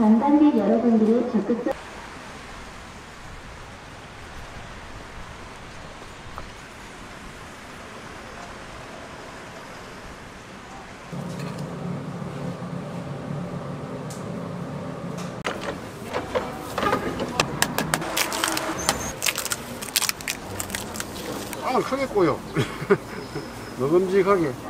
관광객 여러분들의 적극적 빵을 크게 꼬요. 먹음직하게.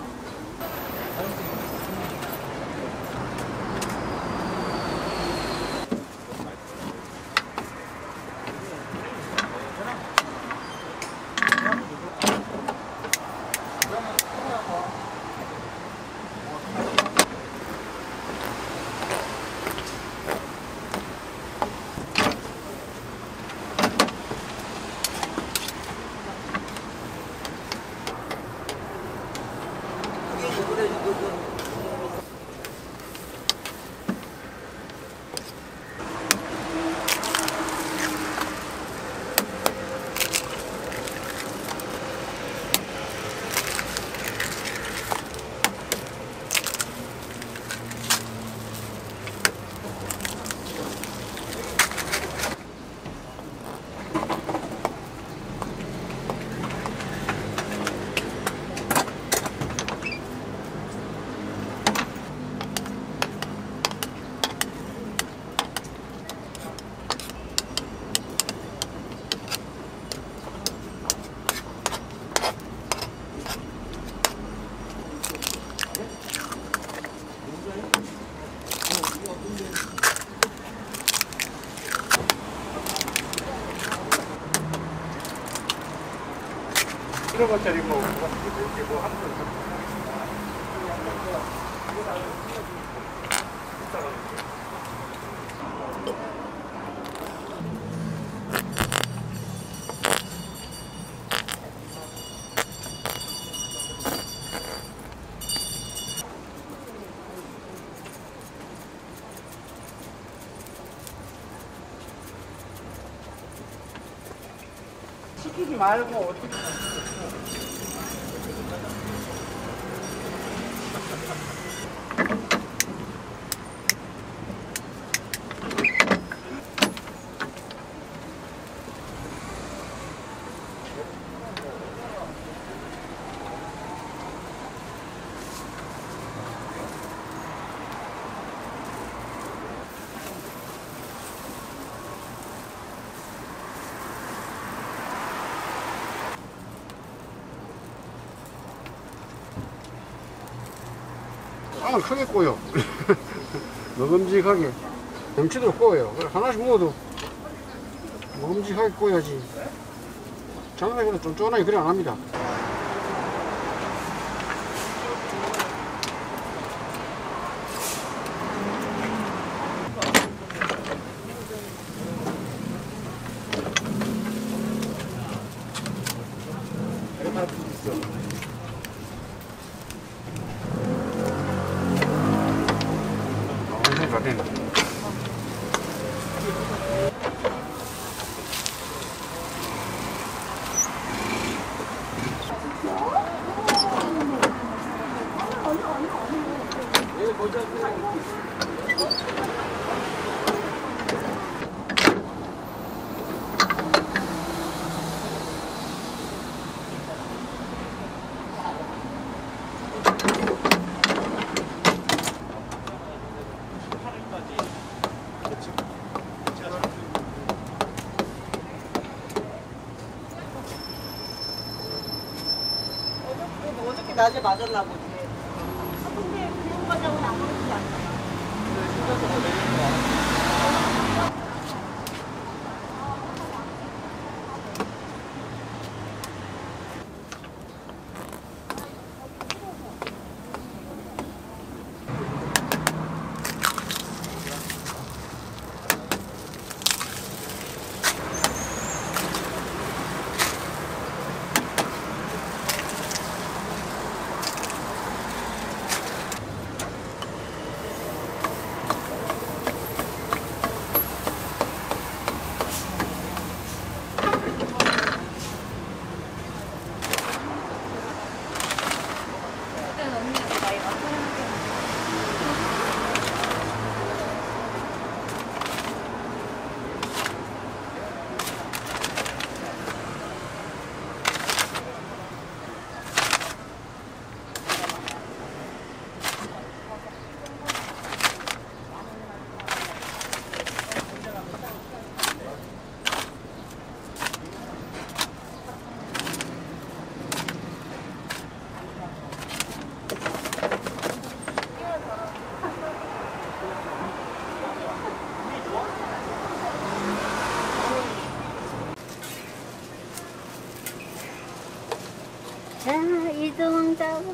이런 것짜리 뭐, 이렇게 뭐 하는 거. 시키지 말고 어떻게 크게 꼬요. 먹음직하게. 꼬요. 그래, 하나씩 먹어도 먹음직하게 꼬야지. 장난에 그래 쫀쫀하게 그래 안 합니다. कायदे बाज़ार लागू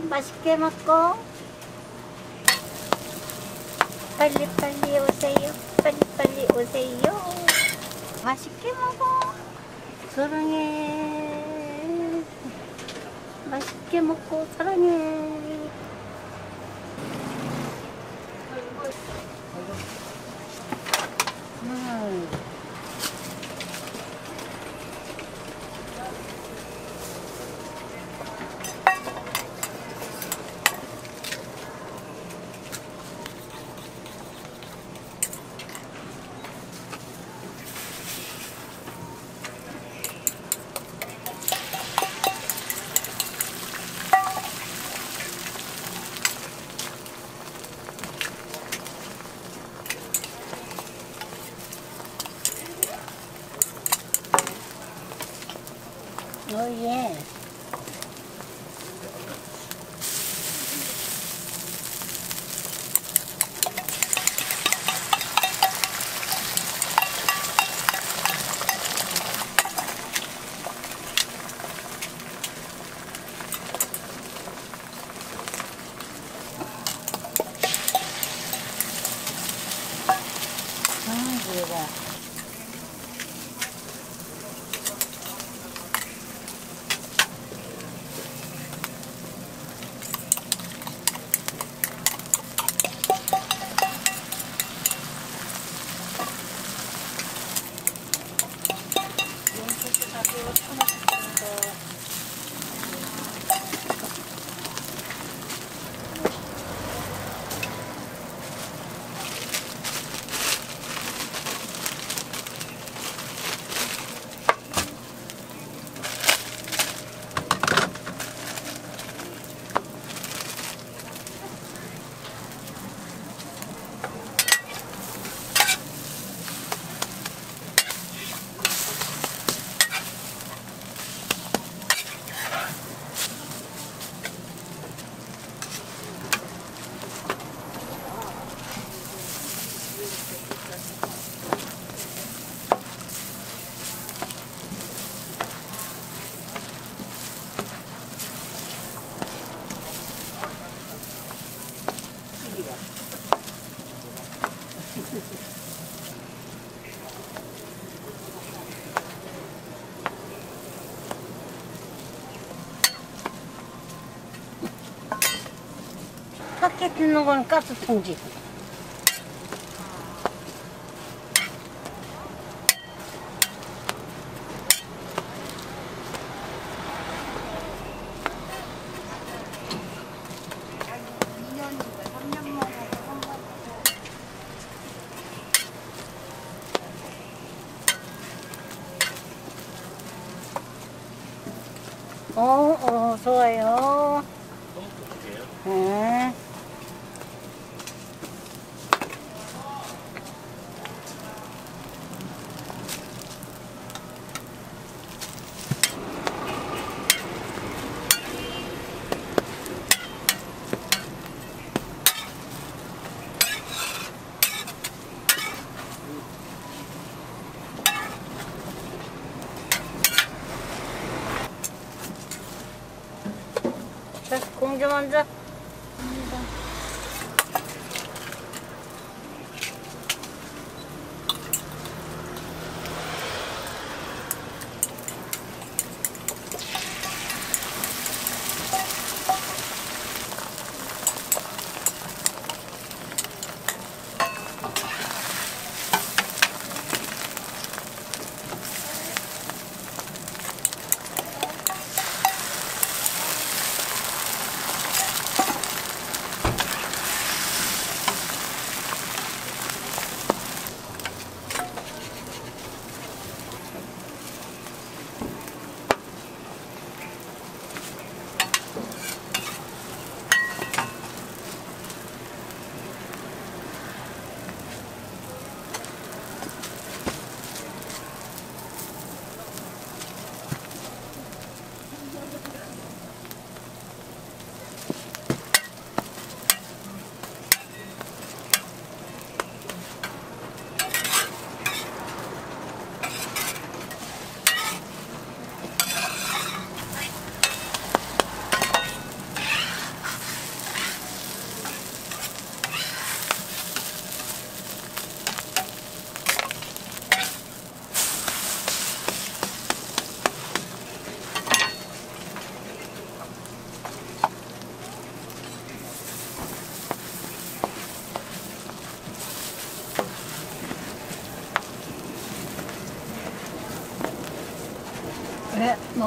맛있게 먹고 밖에 듣는 건 가스통지. 어, 어, 좋아요.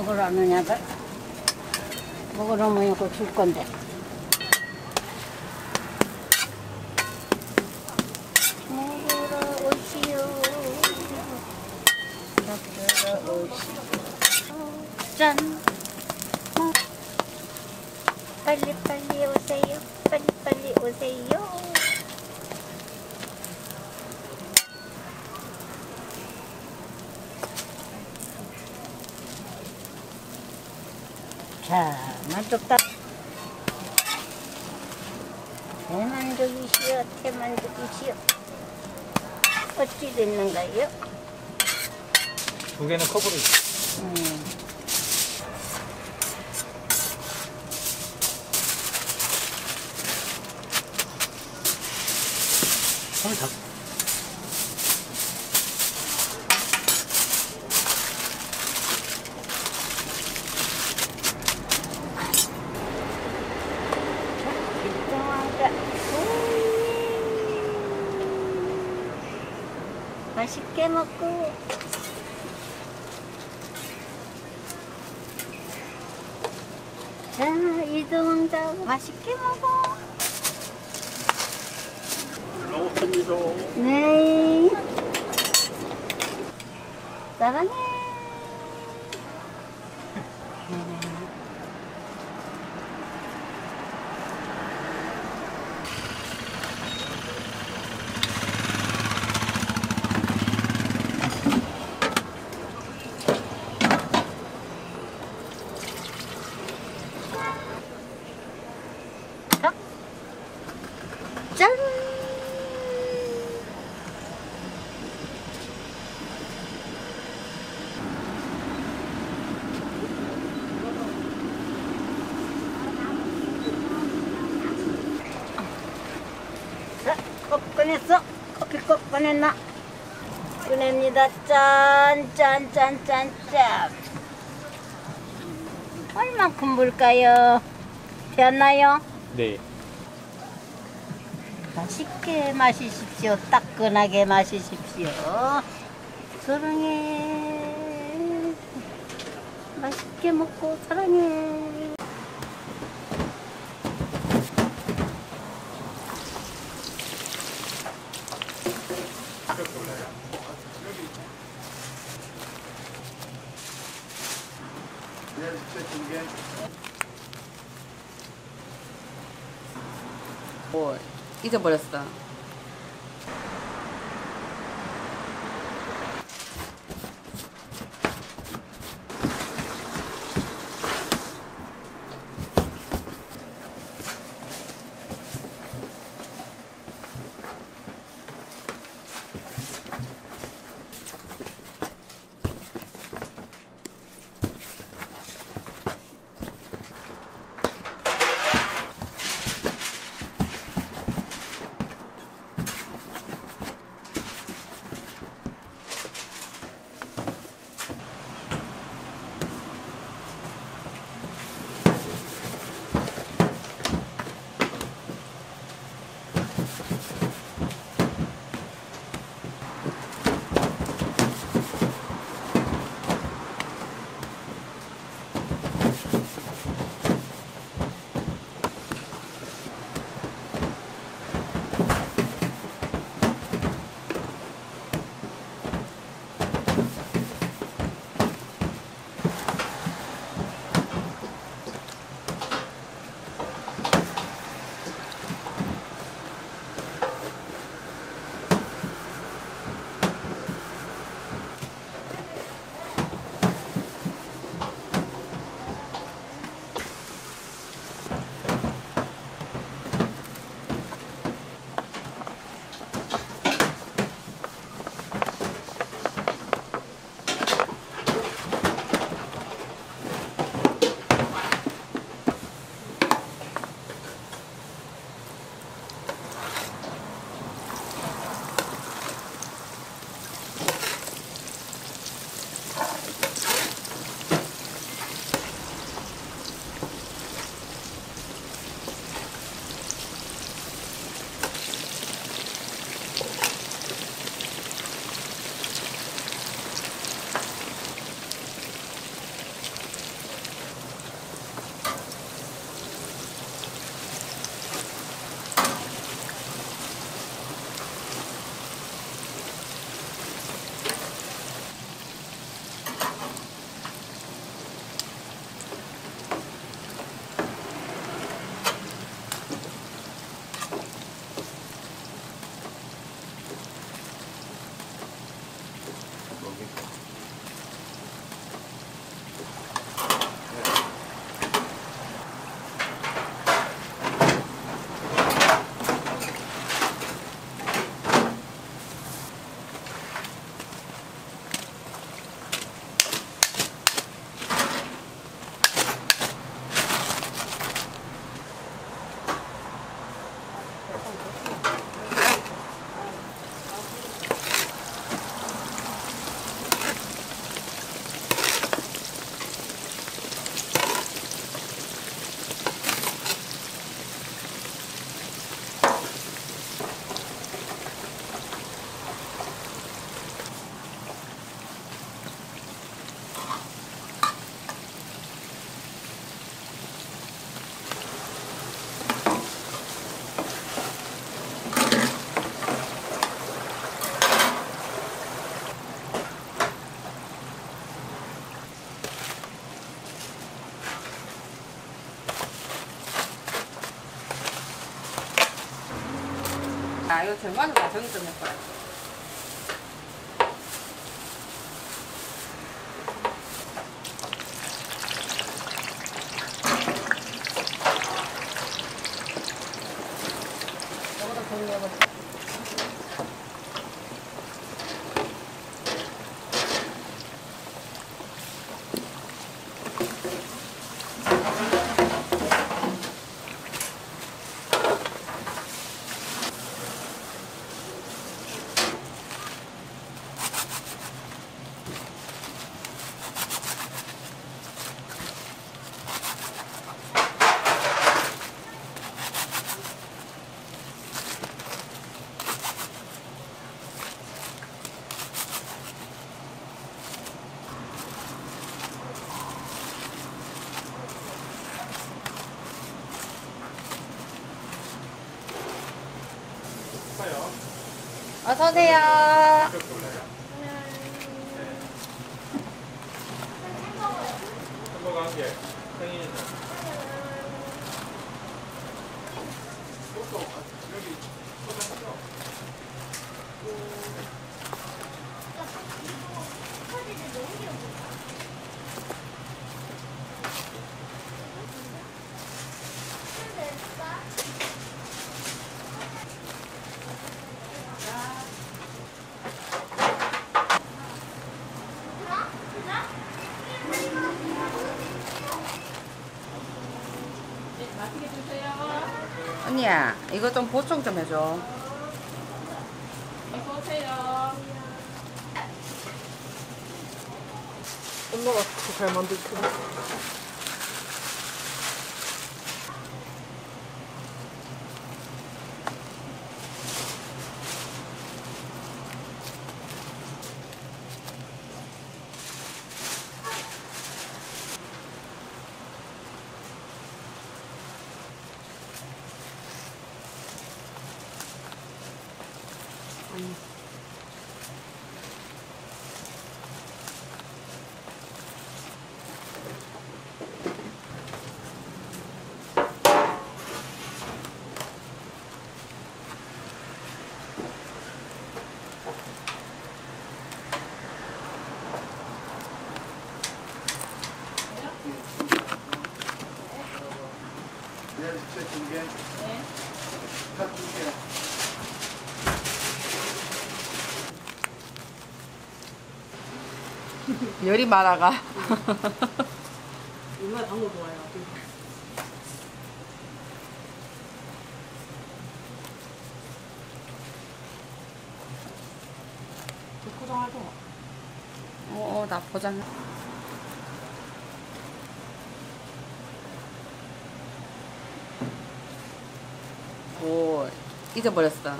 먹으라느냐가 먹으라면 이거 줄 건데 꺼냅니다. 짠, 짠, 짠, 짠, 짠. 얼만큼 볼까요? 되었나요? 네. 맛있게 마시십시오. 따끈하게 마시십시오. 사랑해. 맛있게 먹고 사랑해. 뭐 잊어버렸어. 정말 봐 저기 어서 오세요 언니야 이거 좀 보충 좀 해줘. 엄마가 잘 만들지. 열 이 많아가 얼마나 당근 좋아해요. 포장할 거. 어어 나 포장 오 잊어버렸어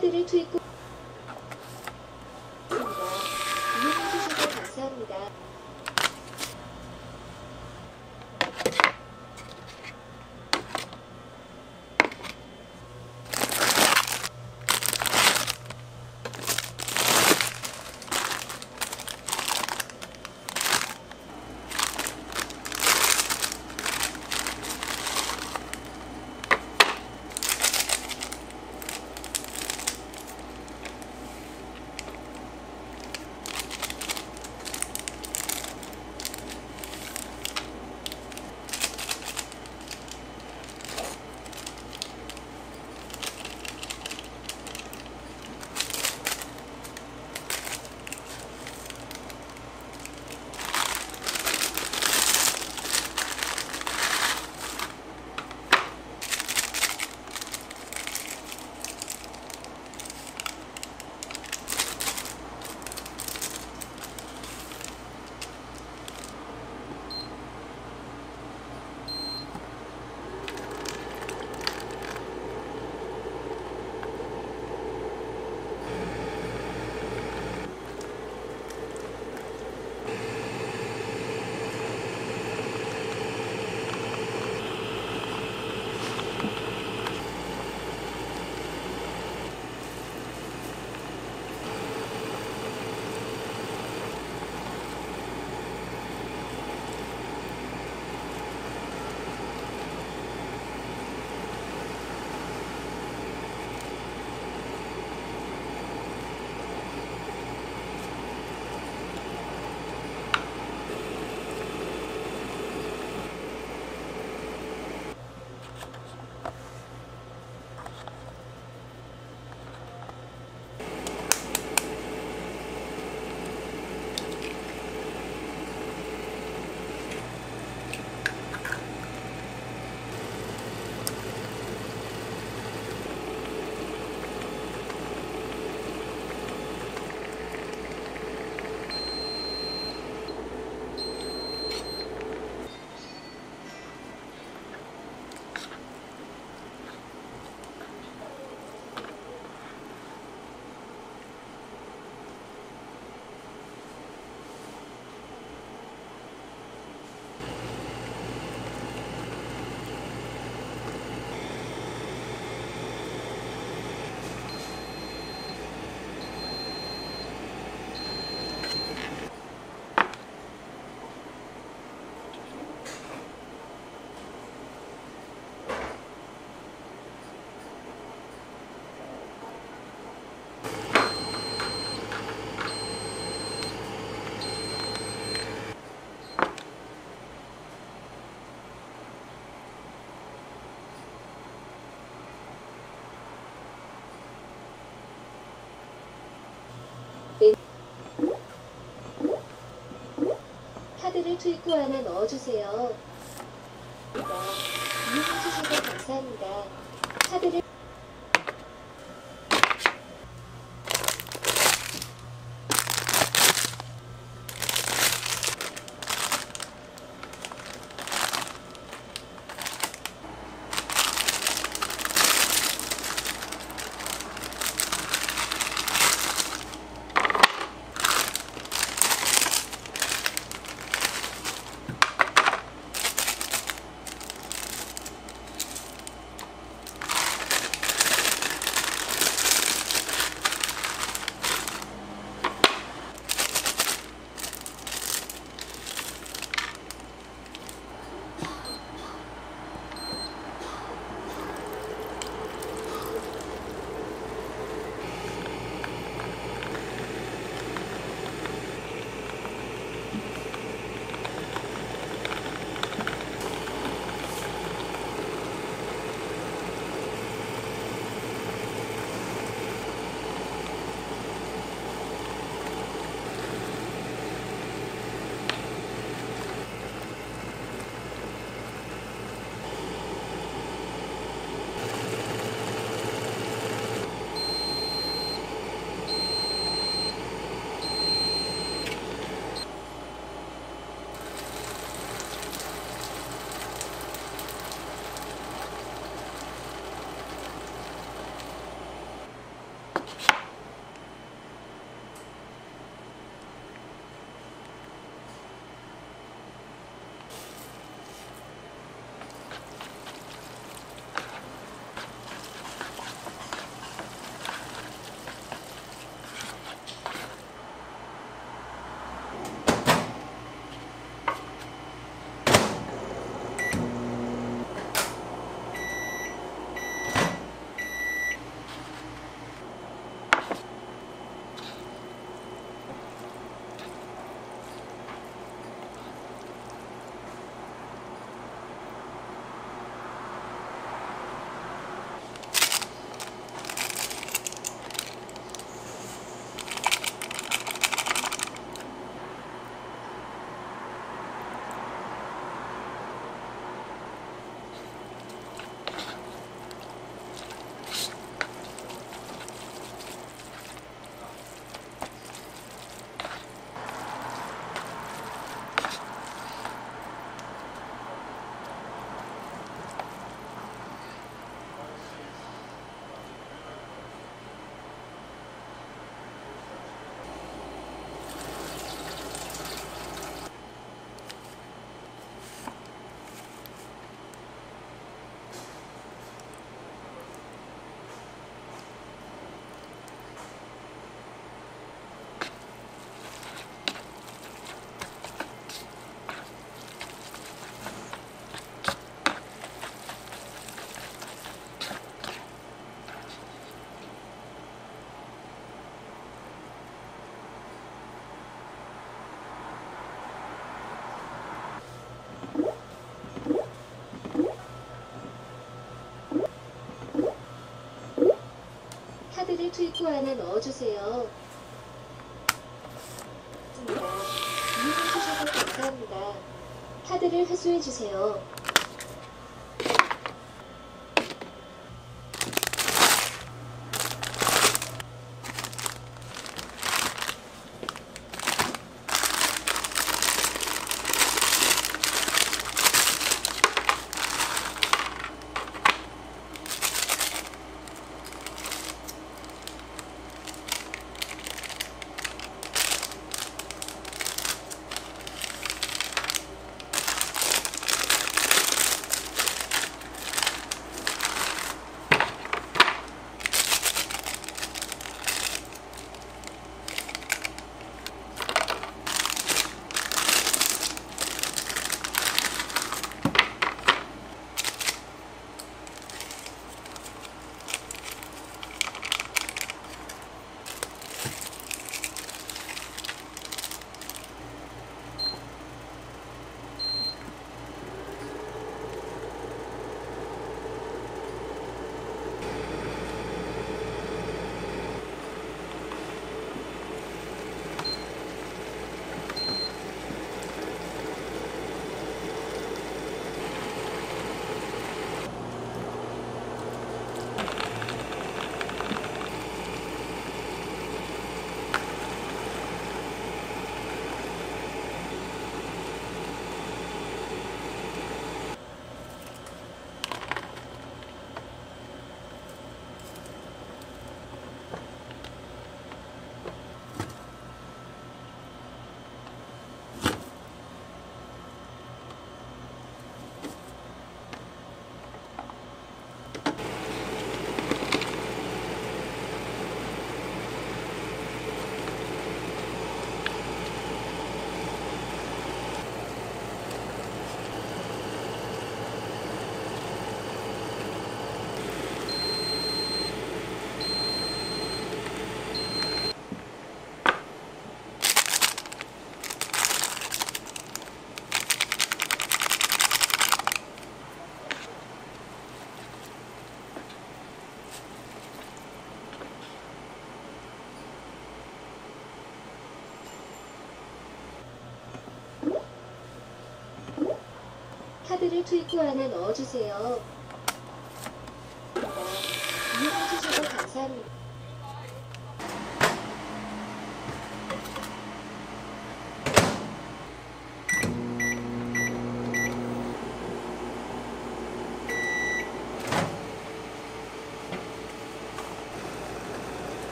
direct equation 카드를 투입구 안에 넣어주세요. 이용해 주셔서 감사합니다. 카드를 투입 후 안에 넣어주세요. 맞습니다. 이용해주셔서 감사합니다. 카드를 회수해주세요. 카드를 투입 후 안에 넣어주세요. 이용해주셔서 감사합니다.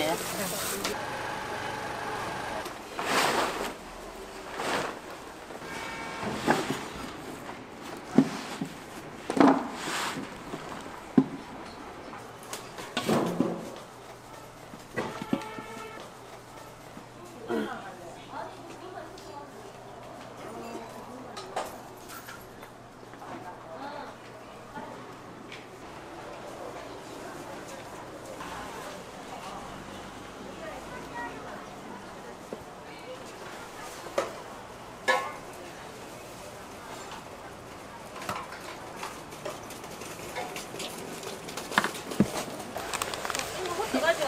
here.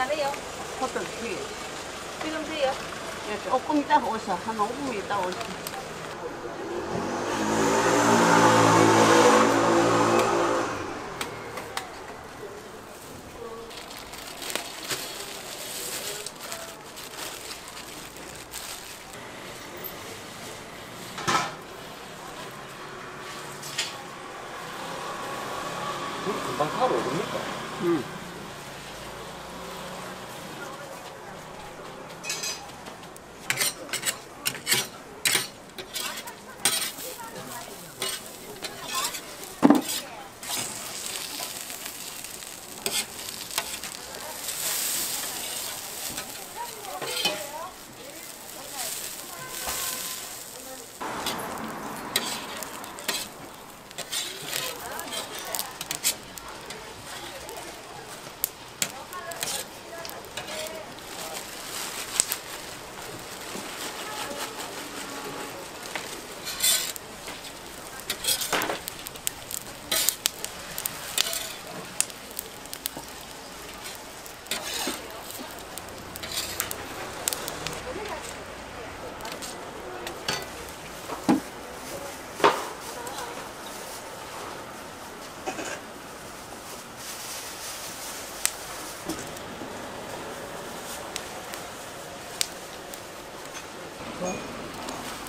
두 개제. 호떡 뒤에. 지금 뒤에. 조금 이따 오셔. 한 5분 있다 오셔. 금방 타러 오릅니까? 응.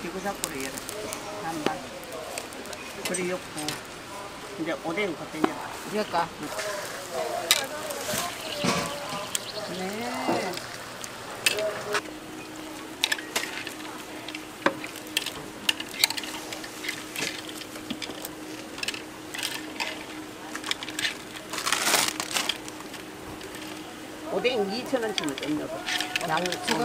기구잡고로 열어. 한번. 그리고 옆구. 이제 오뎅 겉대냐. 이럴까? 네. 오뎅 2,000원치면 좀 넣어. 양치가?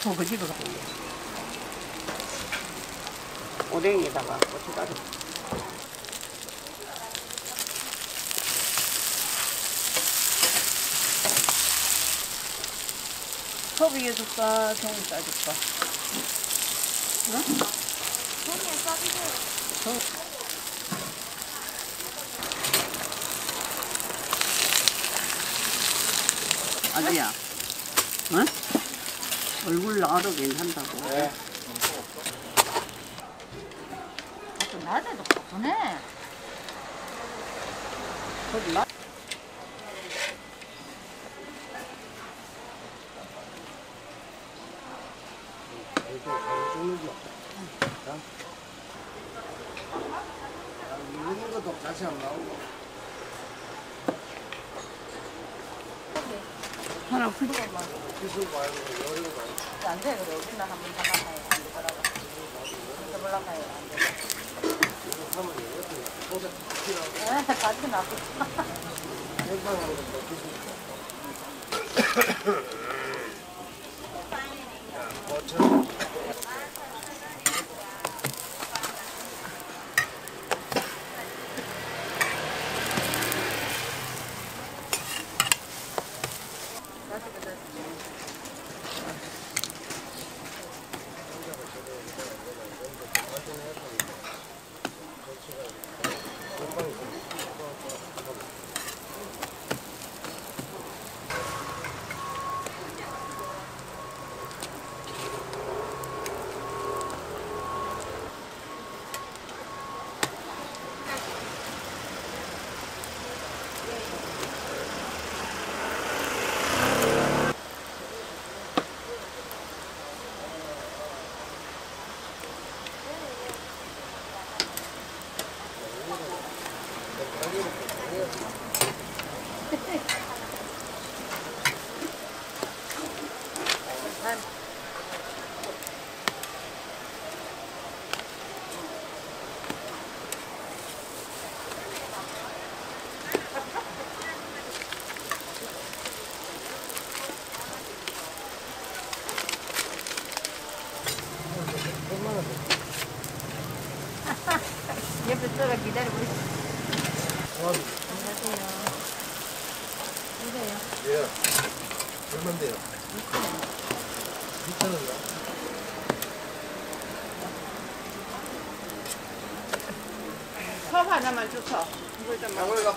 집에 가고 오뎅에다가 고춧가루 컵 위에 줄까 종이 싸줄까? 응? 종이에 싸주세요 아지야 응? 얼굴 나와도 괜찮다고. 네. 낮에도 바쁘네.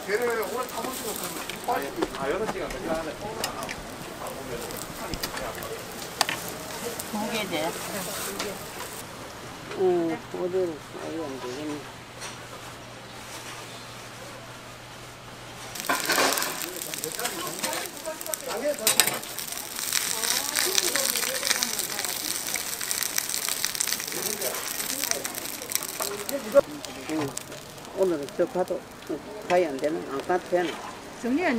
Kerim 三天了。今年。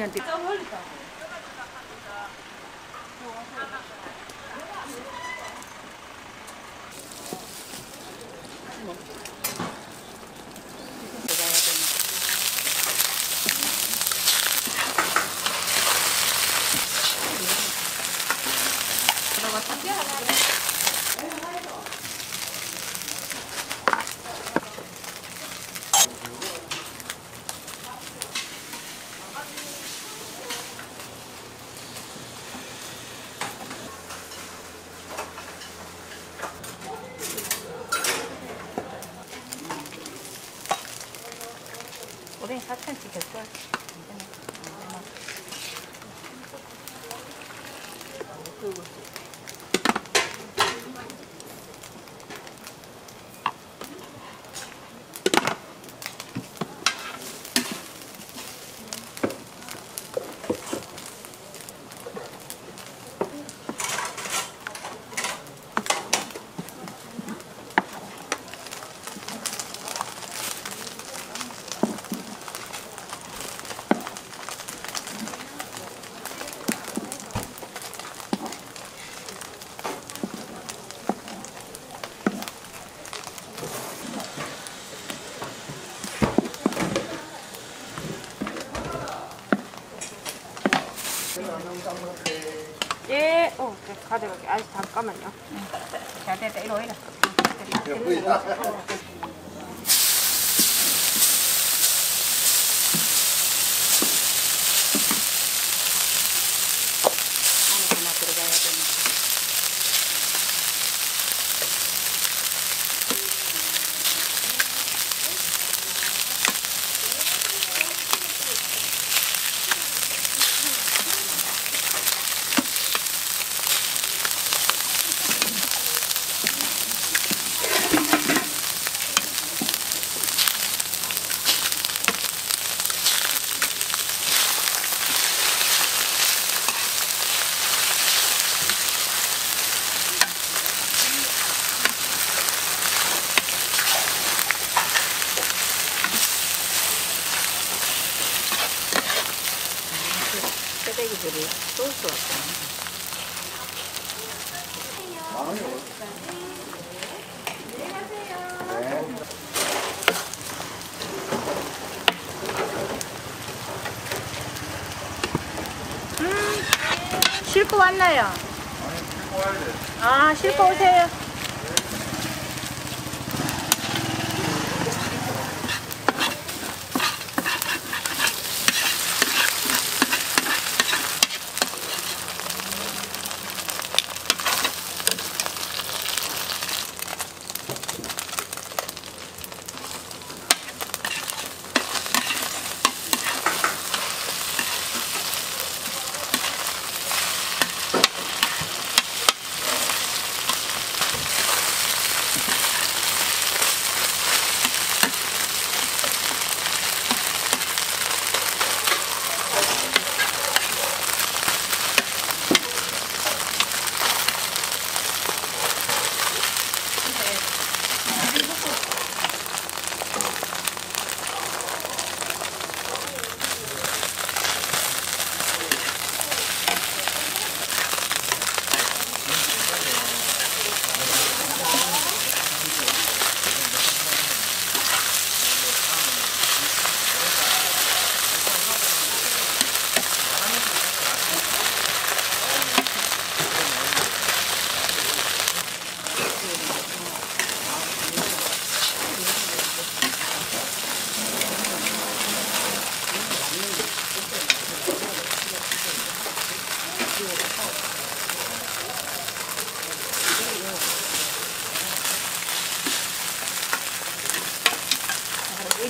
가져갈게. 아직 잠깐만요. 잘 됐다. 이리 오이라. 아, 싣고 오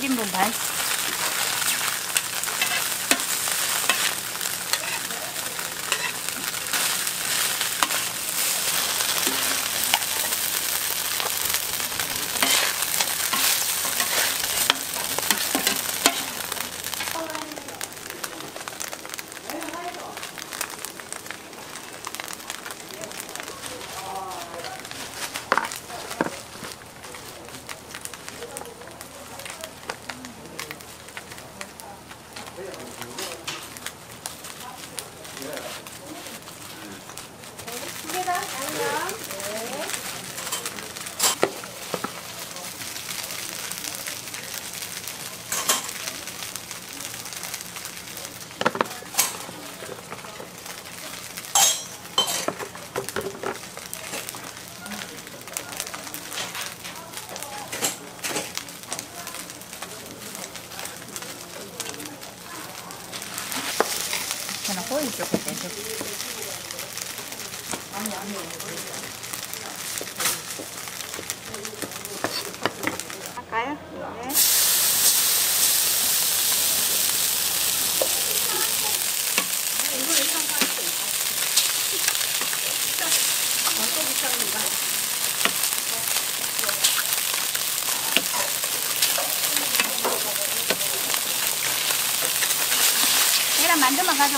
세요. 일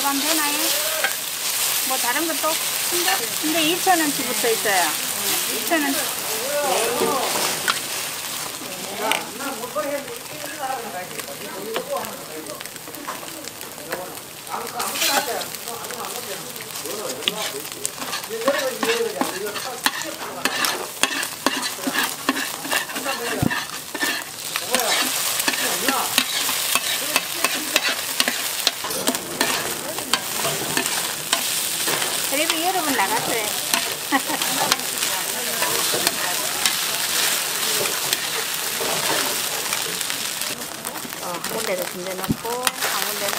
가져가면 되나요? 뭐 다른 것도? 근데, 근데 2,000원치 붙어 있어요. 2,000원. 텔레비 여러 번 나갔어요. 어, 한 군데를 준비해 놓고, 한 군데는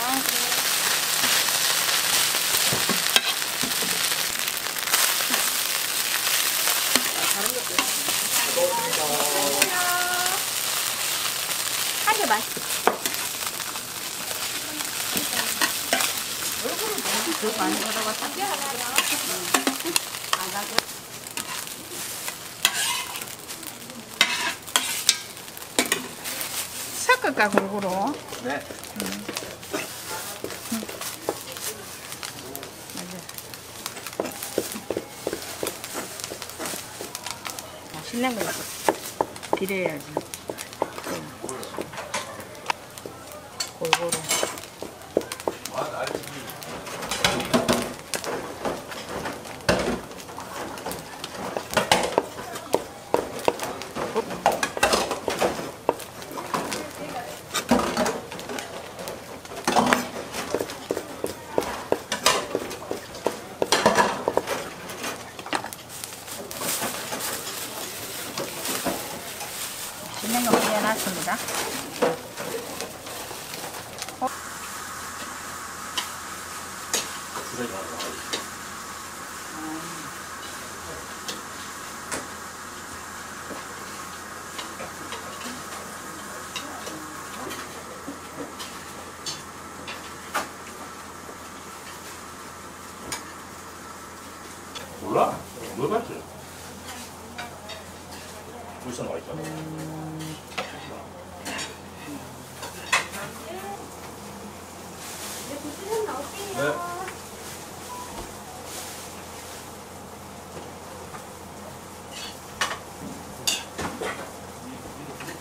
한 개만. 그 많이 가져갔다. 섞을까 골고루? 네. 맛있는 거. 비려야지.